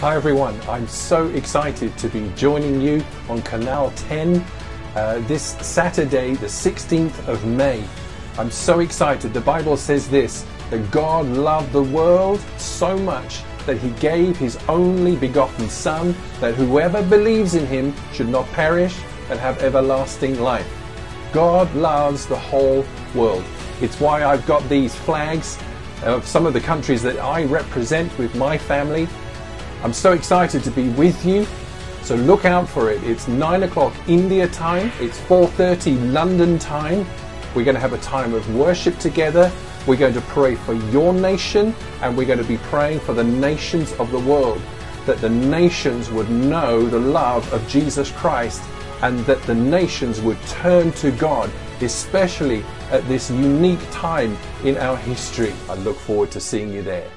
Hi everyone, I'm so excited to be joining you on Canal 10 uh, this Saturday, the 16th of May. I'm so excited. The Bible says this that God loved the world so much that he gave his only begotten Son, that whoever believes in him should not perish and have everlasting life. God loves the whole world. It's why I've got these flags of some of the countries that I represent with my family. I'm so excited to be with you. So look out for it. It's 9 o'clock India time. It's 4.30 London time. We're going to have a time of worship together. We're going to pray for your nation and we're going to be praying for the nations of the world. That the nations would know the love of Jesus Christ and that the nations would turn to God, especially at this unique time in our history. I look forward to seeing you there.